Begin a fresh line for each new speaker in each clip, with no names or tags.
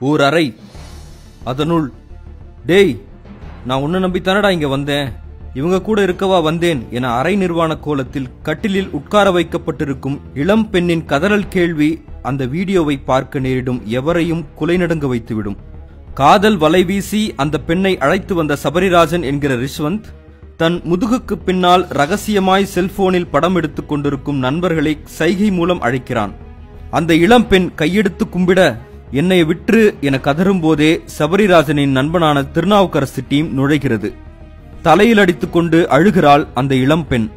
ஓர் அறை அதனுள் டேய் நான் உன்னை நம்பித்தானடா இங்க வந்தேன். இவங்க கூட இருக்கவா வந்தேன் என அரை நிர்வாண கோலத்தில் கட்டிலில் உட்கார வைக்கப்பட்டிருக்கும் இளம் பெண்ணின் கதறல் கேள்வி அந்த வீடியோவை பார்க்க நேரிடும் எவரையும் குலைநடுங்க வைத்துவிடும். காதல் வலை வீசி அந்த பெண்ணை அழைத்து வந்த சபரிராஜன் என்கிற ரிஷ்வந்த் தன் முதுகுக்கு பின்னால் ரகசியமாய் செல்போனில் படம் எடுத்துக் கொண்டிருக்கும் நண்பர்களை சைகை மூலம் அழைக்கிறான். அந்த இளம் பெண் கையெடுத்து கும்பிட என்னை விற்று என கதறும் போதே சபரிராஜனின் நண்பனான திருநாவுக்கரசு டீம் நுழைகிறது. தலையில் அடித்துக்கொண்டு அழுகிறாள் அந்த இளம் பெண்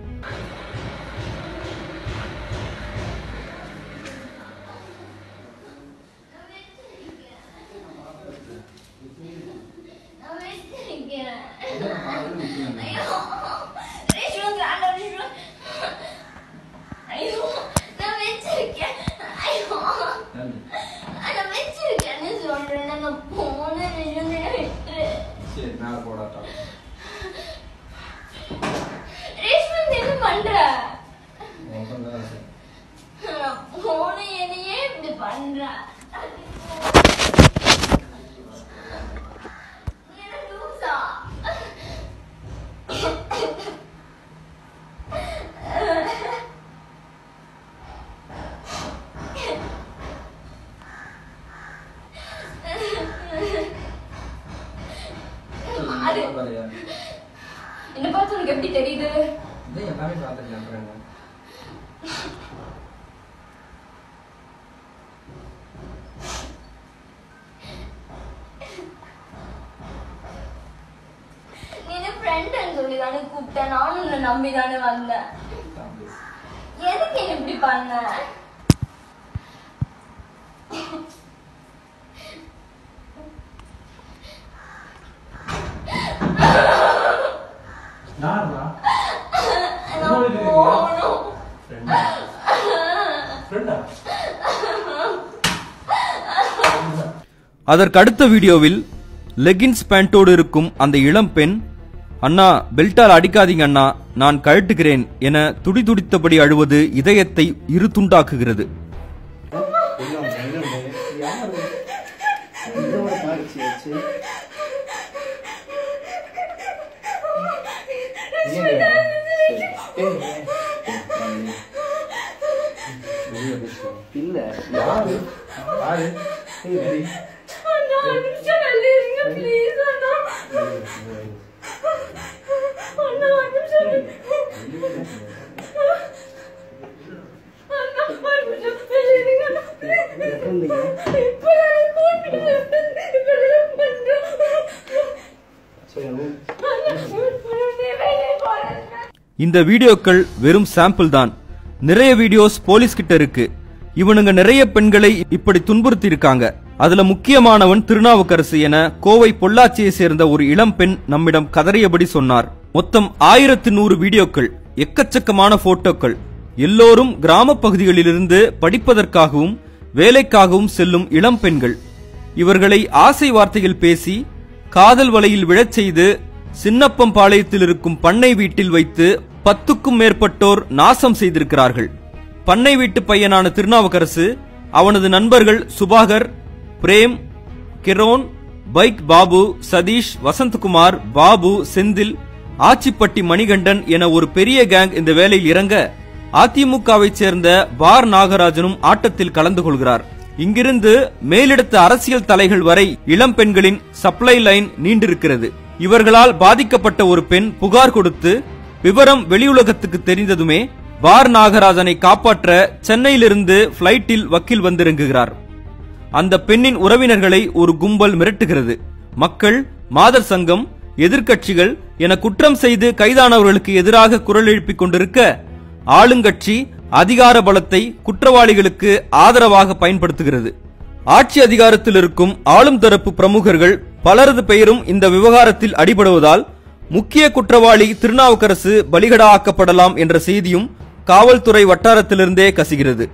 நான் வச்சிருக்கேன். ஐயோ, ரேஷ்மன் வேண்டாம், ரேஷ்மன். ஐயோ, நான் வச்சிருக்கேன். ஐயோ, நான் வச்சிருக்கேன்னு சொல்றேன். நான் போனேன், ரேஷ்மன், என்னை விட்டுரு.
சரி மேல போடாட்டா
ரேஷ்மன், என்ன பண்ற?
உன்
என்னையே இப்படி பண்ற?
பாரியா
என்ன பார்த்து உனக்கு எப்படி தெரியுது?
இதே எல்லாமே பார்த்துக்கலாம் அப்புறம்
தானே கூப்பிட்டேன் நானும் உன்னை நம்பி தானே வந்தேன். எதுக்கு என்ன இப்படி பண்ண?
அதற்கு அடுத்த வீடியோவில் லெகின்ஸ் பேண்டோடு இருக்கும் அந்த இளம் பெண் அண்ணா பெல்டால் அடிக்காதீங்க அண்ணா நான் கழட்டுகிறேன் என துடிதுடித்தபடி அழுவது இதயத்தை இரு துண்டாக்குகிறது
இல்ல
யாரு? யாரு? ஏய்,
அண்ணா, ஒரு நிமிஷம் வெளியே இருங்க, please, அண்ணா. அண்ணா, ஒரு நிமிஷம் வெளியே- அண்ணா, ஒரு நிமிஷம் வெளியே இருங்க, அண்ணா, please. இப்ப நான் கூட்டிட்டு வந்தேன். இப்ப நான் பண்றேன். அண்ணா, உடனே வெளியே போறேன்.
இந்த வீடியோக்கள் வெறும் சாம்பிள் தான். நிறைய வீடியோஸ் போலீஸ் கிட்ட இருக்கு. இவனுங்க நிறைய பெண்களை இப்படி துன்புறுத்தி இருக்காங்க அதுல முக்கியமானவன் திருநாவுக்கரசு என கோவை பொள்ளாச்சியை சேர்ந்த ஒரு இளம் பெண் நம்மிடம் கதறியபடி சொன்னார். மொத்தம் ஆயிரத்து நூறு வீடியோக்கள் எக்கச்சக்கமான போட்டோக்கள் எல்லோரும் கிராம பகுதிகளிலிருந்து படிப்பதற்காகவும் வேலைக்காகவும் செல்லும் இளம் பெண்கள். இவர்களை ஆசை வார்த்தையில் பேசி காதல் வலையில் விழச் செய்து சின்னப்பம் பாளையத்தில் இருக்கும் பண்ணை வீட்டில் வைத்து பத்துக்கும் மேற்பட்டோர் நாசம் செய்திருக்கிறார்கள். பண்ணை வீட்டு பையனான திருநாவுக்கரசு அவனது நண்பர்கள் சுபாகர் பிரேம் கிரோன் பைக் பாபு சதீஷ் வசந்தகுமார் பாபு செந்தில் ஆச்சிப்பட்டி மணிகண்டன் என ஒரு பெரிய கேங் இந்த வேலையில் இறங்க அதிமுகவைச் சேர்ந்த பார் நாகராஜனும் ஆட்டத்தில் கலந்து கொள்கிறார். இங்கிருந்து மேலிடத்து அரசியல் தலைகள் வரை இளம் பெண்களின் சப்ளை லைன் நீண்டிருக்கிறது. இவர்களால் பாதிக்கப்பட்ட ஒரு பெண் புகார் கொடுத்து விவரம் வெளியுலகத்துக்கு தெரிந்ததுமே பார் நாகராஜனை காப்பாற்ற சென்னையிலிருந்து பிளைட்டில் வக்கீல் வந்திறங்குகிறார். அந்த பெண்ணின் உறவினர்களை ஒரு கும்பல் மிரட்டுகிறது. மக்கள் மாதர் சங்கம் எதிர்க்கட்சிகள் என குற்றம் செய்து கைதானவர்களுக்கு எதிராக குரல் எழுப்பிக் கொண்டிருக்க ஆளுங்கட்சி அதிகார பலத்தை குற்றவாளிகளுக்கு ஆதரவாக பயன்படுத்துகிறது. ஆட்சி அதிகாரத்தில் இருக்கும் ஆளும் தரப்பு பிரமுகர்கள் பலரது பெயரும் இந்த விவகாரத்தில் அடிபடுவதால் முக்கிய குற்றவாளி திருநாவுக்கரசு பலிகடா ஆக்கப்படலாம் என்ற செய்தியும் காவல்துறை வட்டாரத்திலிருந்தே கசிகிறது.